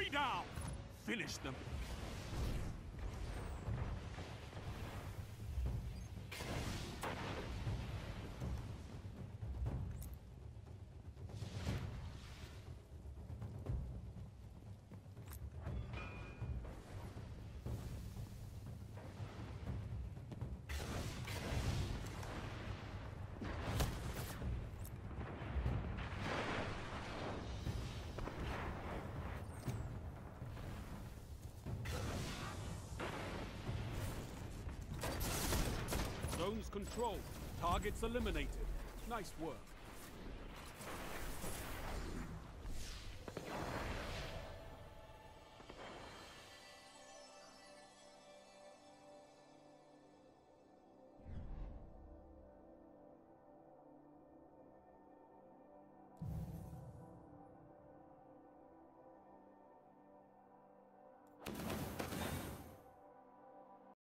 Hurry now! Finish them! Controlled. Targets eliminated. Nice work.